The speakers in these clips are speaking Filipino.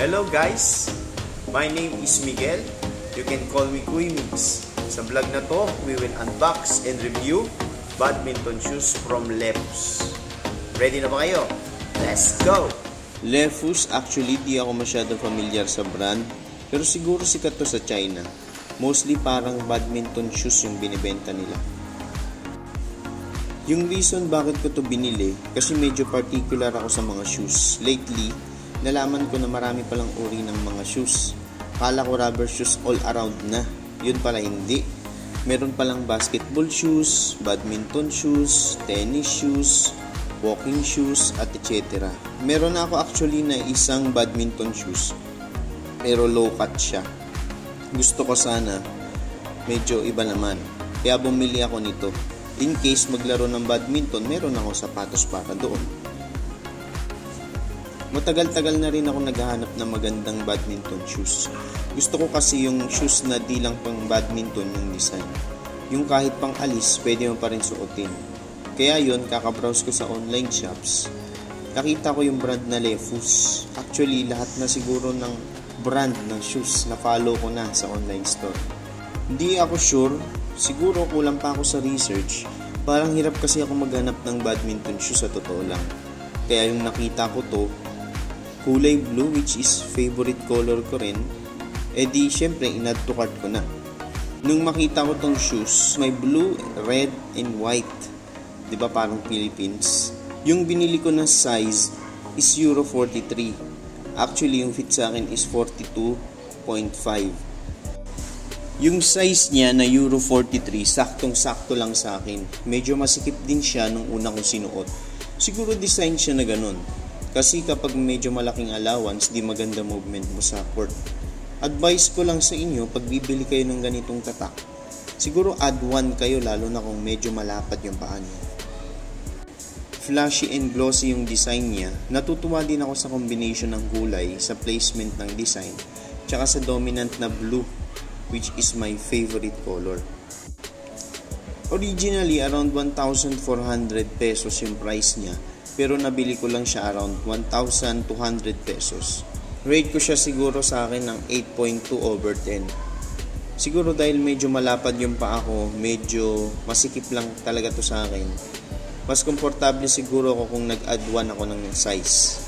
Hello guys! My name is Miguel. You can call me Kuy Mix. Sa vlog na to, we will unbox and review badminton shoes from Lefus. Ready na ba kayo? Let's go! Lefus, actually di ako masyadong familiar sa brand, pero siguro sikat to sa China. Mostly parang badminton shoes yung binibenta nila. Yung reason bakit ko to binili, kasi medyo particular ako sa mga shoes. Lately, nalaman ko na marami palang uri ng mga shoes. Kala ko rubber shoes all around na. Yun pala hindi. Meron palang basketball shoes, badminton shoes, tennis shoes, walking shoes, at etc. Meron ako actually na isang badminton shoes. Pero low cut siya. Gusto ko sana medyo iba naman. Kaya bumili ako nito. In case maglaro ng badminton, meron ako sapatos para doon. Matagal-tagal na rin ako naghahanap ng magandang badminton shoes. Gusto ko kasi yung shoes na di lang pang badminton yung design. Yung kahit pang alis, pwede mo pa rin suotin. Kaya yon kakabrowse ko sa online shops. Nakita ko yung brand na Lefus. Actually, lahat na siguro ng brand ng shoes na follow ko na sa online store. Hindi ako sure, siguro kulang pa ako sa research. Parang hirap kasi ako maghanap ng badminton shoes sa totoo lang. Kaya yung nakita ko to, kulay blue which is favorite color ko rin, eh di syempre inad to cart ko na. Nung makita ko tong shoes, may blue, red, and white. Di ba parang Philippines? Yung binili ko na size is Euro 43. Actually, yung fit sa akin is 42.5. Yung size niya na Euro 43, saktong-sakto lang sa akin. Medyo masikip din siya nung una kong sinuot. Siguro design siya na ganun. Kasi kapag medyo malaking allowance, di maganda movement mo sa court. Advice ko lang sa inyo, pag bibili kayo ng ganitong tatak, siguro add 1 kayo lalo na kung medyo malapad yung paa niyo. Flashy and glossy yung design niya. Natutuwa din ako sa combination ng kulay sa placement ng design, tsaka sa dominant na blue, which is my favorite color. Originally, around 1,400 pesos yung price niya, pero nabili ko lang siya around 1,200 pesos. Rate ko siya siguro sa akin ng 8.2 over 10. Siguro dahil medyo malapad yung paa ko, medyo masikip lang talaga to sa akin. Mas komportable siguro ako kung nag-add 1 ako ng size.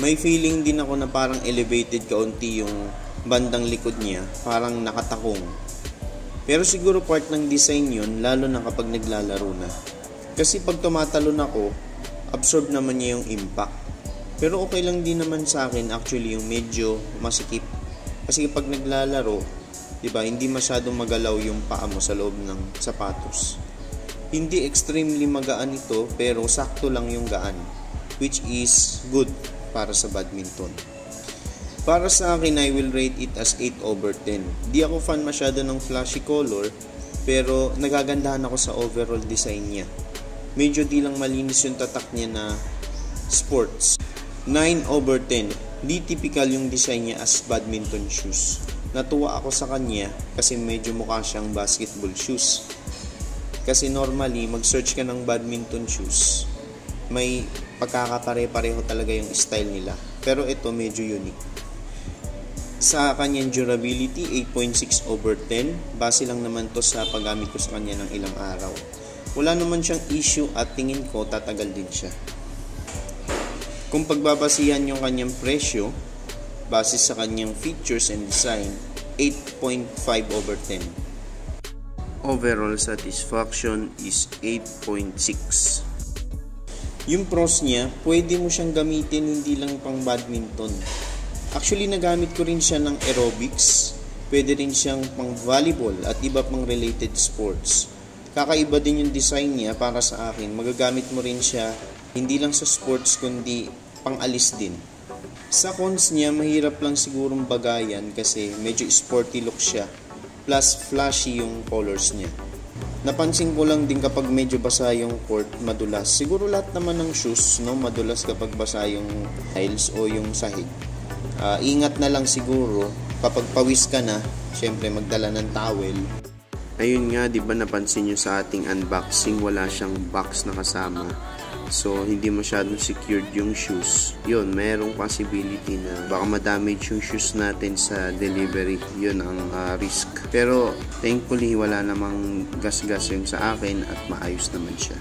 May feeling din ako na parang elevated kaunti yung bandang likod niya, parang nakatakong. Pero siguro part ng design yun, lalo na kapag naglalaro na. Kasi pag tumatalon ako, absorb naman niya yung impact. Pero okay lang din naman sa akin actually yung medyo masikip. Kasi pag naglalaro, 'di ba, hindi masyadong magalaw yung paa mo sa loob ng sapatos. Hindi extremely magaan ito, pero sakto lang yung gaan, which is good para sa badminton. Para sa akin, I will rate it as 8 over 10. Di ako fan masyado ng flashy color, pero nagagandahan ako sa overall design niya medyo di lang malinis yung tatak niya na sports. 9 over 10. Di typical yung design niya as badminton shoes. Natuwa ako sa kanya kasi medyo mukha siyang basketball shoes. Kasi normally, mag-search ka ng badminton shoes, may pagkakapare-pareho talaga yung style nila. Pero ito medyo unique. Sa kanyang durability, 8.6 over 10. Base lang naman to sa paggamit ko sa kanya ng ilang araw wala naman siyang issue at tingin ko tatagal din siya. Kung pagbabasihan yung kanyang presyo, base sa kanyang features and design, 8.5 over 10. Overall satisfaction is 8.6. Yung pros niya, pwede mo siyang gamitin hindi lang pang badminton. Actually, nagamit ko rin siya ng aerobics, pwede rin siyang pang volleyball at iba pang related sports kakaiba din yung design niya para sa akin. Magagamit mo rin siya hindi lang sa sports kundi pang-alis din. Sa cons niya, mahirap lang sigurong bagayan kasi medyo sporty look siya. Plus, flashy yung colors niya. Napansin ko lang din kapag medyo basa yung court, madulas. Siguro lahat naman ng shoes, no, madulas kapag basa yung tiles o yung sahig. Uh, ingat na lang siguro kapag pawis ka na, syempre magdala ng towel Ayun nga, di ba napansin nyo sa ating unboxing, wala siyang box na kasama. So, hindi masyadong secured yung shoes. Yun, merong possibility na baka ma-damage yung shoes natin sa delivery. Yun ang ah, risk. Pero, thankfully, wala namang gas-gas yung sa akin at maayos naman siya.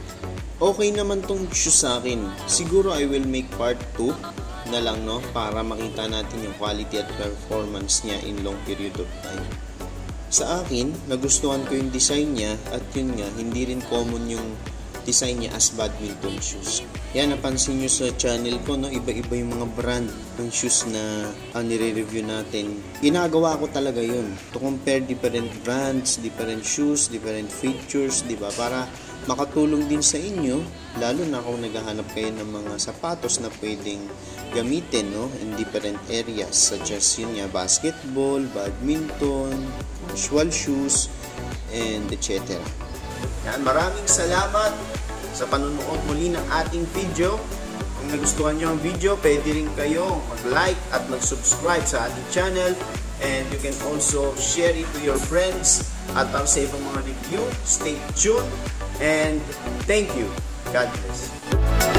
Okay naman tong shoes sa akin. Siguro I will make part 2 na lang no para makita natin yung quality at performance niya in long period of time. Sa akin, nagustuhan ko yung design niya at yun nga, hindi rin common yung design niya as badminton shoes. Yan, napansin nyo sa channel ko, no, iba-iba yung mga brand ng shoes na ang nire-review natin. Ginagawa ko talaga yun. To compare different brands, different shoes, different features, di ba? Para makatulong din sa inyo, lalo na kung naghahanap kayo ng mga sapatos na pwedeng gamitin no, in different areas such as yun nga, basketball, badminton, casual shoes, and etc. Yan, maraming salamat sa panunood muli ng ating video. Kung nagustuhan nyo ang video, pwede rin kayo mag-like at mag-subscribe sa ating channel. And you can also share it to your friends. At para sa ibang mga review, stay tuned. And thank you. God bless.